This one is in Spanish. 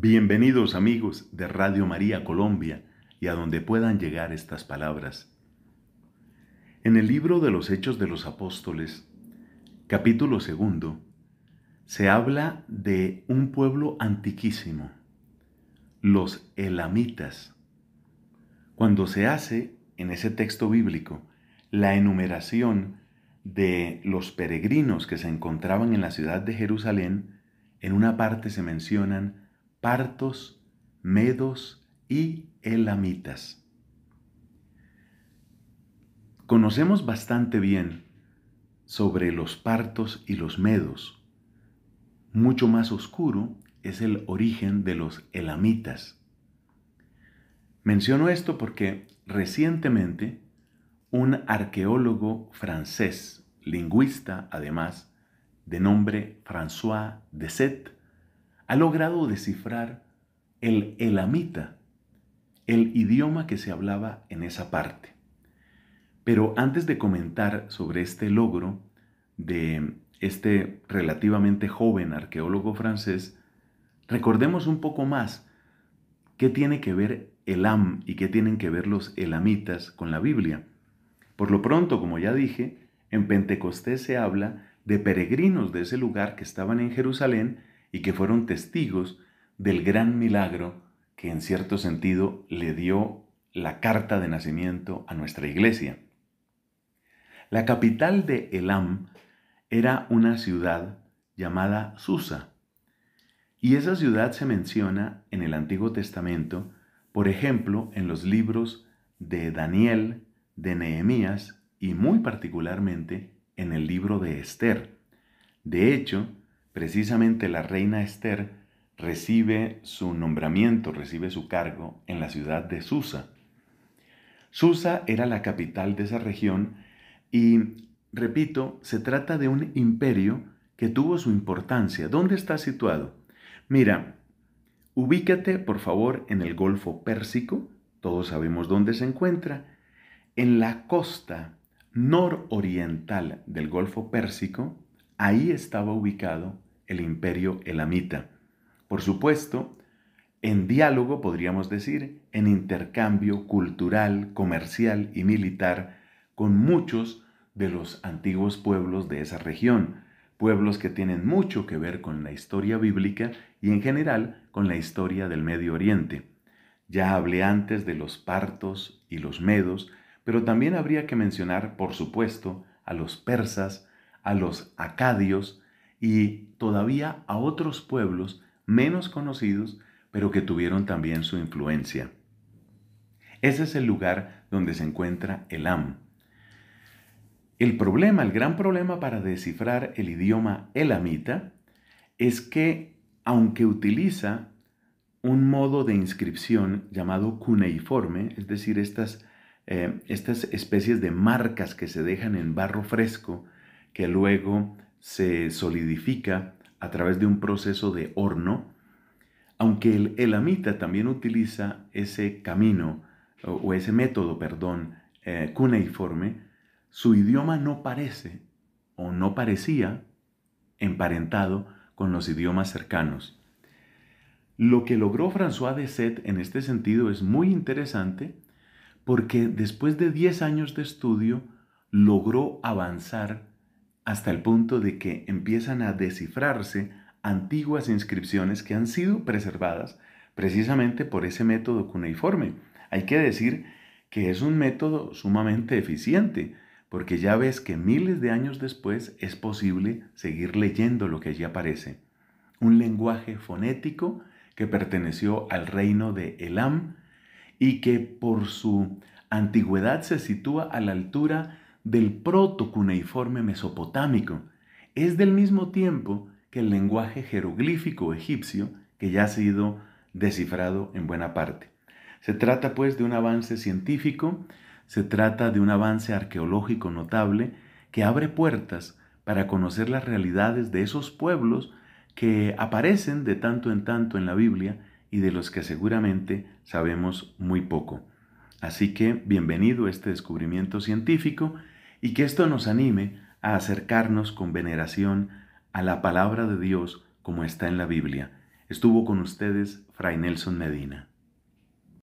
Bienvenidos amigos de Radio María Colombia y a donde puedan llegar estas palabras. En el libro de los Hechos de los Apóstoles, capítulo segundo, se habla de un pueblo antiquísimo, los elamitas. Cuando se hace en ese texto bíblico la enumeración de los peregrinos que se encontraban en la ciudad de Jerusalén, en una parte se mencionan partos, medos y elamitas. Conocemos bastante bien sobre los partos y los medos. Mucho más oscuro es el origen de los elamitas. Menciono esto porque recientemente un arqueólogo francés, lingüista además, de nombre François de Sette, ha logrado descifrar el elamita, el idioma que se hablaba en esa parte. Pero antes de comentar sobre este logro de este relativamente joven arqueólogo francés, recordemos un poco más qué tiene que ver Elam y qué tienen que ver los elamitas con la Biblia. Por lo pronto, como ya dije, en Pentecostés se habla de peregrinos de ese lugar que estaban en Jerusalén y que fueron testigos del gran milagro que en cierto sentido le dio la carta de nacimiento a nuestra iglesia. La capital de Elam era una ciudad llamada Susa, y esa ciudad se menciona en el Antiguo Testamento, por ejemplo, en los libros de Daniel, de Nehemías y muy particularmente en el libro de Esther. De hecho, Precisamente la reina Esther recibe su nombramiento, recibe su cargo en la ciudad de Susa. Susa era la capital de esa región y, repito, se trata de un imperio que tuvo su importancia. ¿Dónde está situado? Mira, ubícate por favor en el Golfo Pérsico, todos sabemos dónde se encuentra, en la costa nororiental del Golfo Pérsico, ahí estaba ubicado el imperio elamita. Por supuesto, en diálogo, podríamos decir, en intercambio cultural, comercial y militar con muchos de los antiguos pueblos de esa región, pueblos que tienen mucho que ver con la historia bíblica y en general con la historia del Medio Oriente. Ya hablé antes de los partos y los medos, pero también habría que mencionar, por supuesto, a los persas, a los acadios, y todavía a otros pueblos menos conocidos, pero que tuvieron también su influencia. Ese es el lugar donde se encuentra Elam. El problema, el gran problema para descifrar el idioma elamita es que, aunque utiliza un modo de inscripción llamado cuneiforme, es decir, estas, eh, estas especies de marcas que se dejan en barro fresco, que luego se solidifica a través de un proceso de horno, aunque el elamita también utiliza ese camino o ese método, perdón, eh, cuneiforme, su idioma no parece o no parecía emparentado con los idiomas cercanos. Lo que logró François de Sette en este sentido es muy interesante porque después de 10 años de estudio logró avanzar hasta el punto de que empiezan a descifrarse antiguas inscripciones que han sido preservadas precisamente por ese método cuneiforme. Hay que decir que es un método sumamente eficiente, porque ya ves que miles de años después es posible seguir leyendo lo que allí aparece. Un lenguaje fonético que perteneció al reino de Elam y que por su antigüedad se sitúa a la altura del proto-cuneiforme mesopotámico. Es del mismo tiempo que el lenguaje jeroglífico egipcio que ya ha sido descifrado en buena parte. Se trata pues de un avance científico, se trata de un avance arqueológico notable que abre puertas para conocer las realidades de esos pueblos que aparecen de tanto en tanto en la Biblia y de los que seguramente sabemos muy poco. Así que bienvenido a este descubrimiento científico y que esto nos anime a acercarnos con veneración a la palabra de Dios como está en la Biblia. Estuvo con ustedes Fray Nelson Medina.